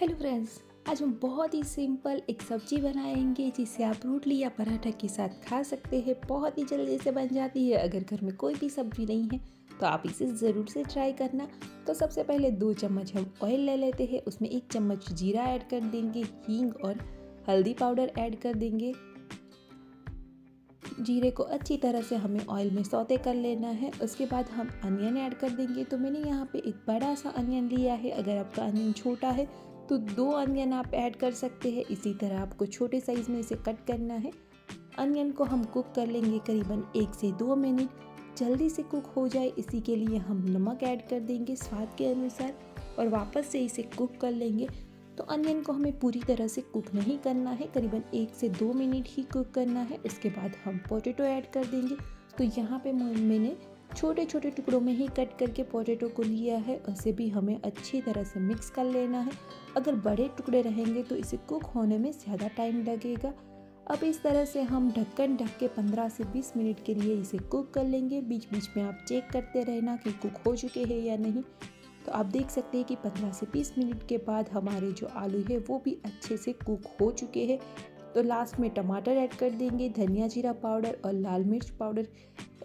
Hello friends, आज हम बहुत ही सिंपल एक सब्ज़ी बनाएँगे जिसे आप रोटली या पराठा के साथ खा सकते हैं। बहुत ही जल्दी से बन जाती है। अगर घर में कोई भी सब्ज़ी नहीं है तो आप इसे ज़रूर से ट्राई करना। तो सबसे पहले दो चम्मच हम ऑयल ले लेते हैं। उसमें एक चम्मच जीरा ऐड कर देंगे, हींग और हल्दी पाउडर ऐड कर देंगे। जीरे को अच्छी तरह से हमें ऑयल में सौते कर लेना है। उसके बाद हम अनियन ऐड कर देंगे। तो मैंने यहाँ पे एक बड़ा सा अनियन लिया है। अगर आपका अनियन छोटा है तो दो अनियन आप ऐड कर सकते हैं। इसी तरह आपको छोटे साइज़ में इसे कट करना है। अनियन को हम कुक कर लेंगे करीबन एक से दो मिनट। जल्दी से कुक हो जाए, इसी के लिए हम नमक ऐड कर देंगे स्वाद के अनुसार और वापस से इसे कुक कर लेंगे। तो अनियन को हमें पूरी तरह से कुक नहीं करना है। करीबन एक से दो मिनट ही कुक करना है। उसके बाद हम पोटैटो ऐड कर देंगे। तो यहाँ पे मैंने छोटे छोटे टुकड़ों में ही कट करके पोटैटो को लिया है। उसे भी हमें अच्छी तरह से मिक्स कर लेना है। अगर बड़े टुकड़े रहेंगे तो इसे कुक होने में ज़्यादा टाइम लगेगा। अब इस तरह से हम ढक्कन ढक के 15 से 20 मिनट के लिए इसे कुक कर लेंगे। बीच बीच में आप चेक करते रहना कि कुक हो चुके हैं या नहीं। तो आप देख सकते हैं कि 15 से 20 मिनट के बाद हमारे जो आलू है वो भी अच्छे से कुक हो चुके हैं। तो लास्ट में टमाटर ऐड कर देंगे, धनिया जीरा पाउडर और लाल मिर्च पाउडर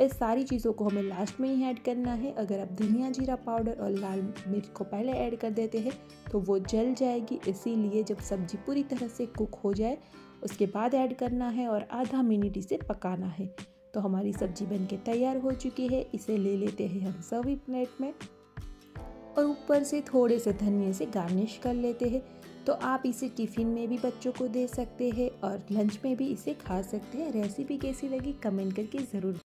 इस सारी चीज़ों को हमें लास्ट में ही ऐड करना है। अगर आप धनिया जीरा पाउडर और लाल मिर्च को पहले ऐड कर देते हैं तो वो जल जाएगी। इसीलिए जब सब्ज़ी पूरी तरह से कुक हो जाए, उसके बाद ऐड करना है और आधा मिनट इसे पकाना है। तो हमारी सब्ज़ी बन के तैयार हो चुकी है। इसे ले लेते हैं हम सर्विंग प्लेट में और ऊपर से थोड़े से धनिए से गार्निश कर लेते हैं। तो आप इसे टिफ़िन में भी बच्चों को दे सकते हैं और लंच में भी इसे खा सकते हैं। रेसिपी कैसी लगी कमेंट करके ज़रूर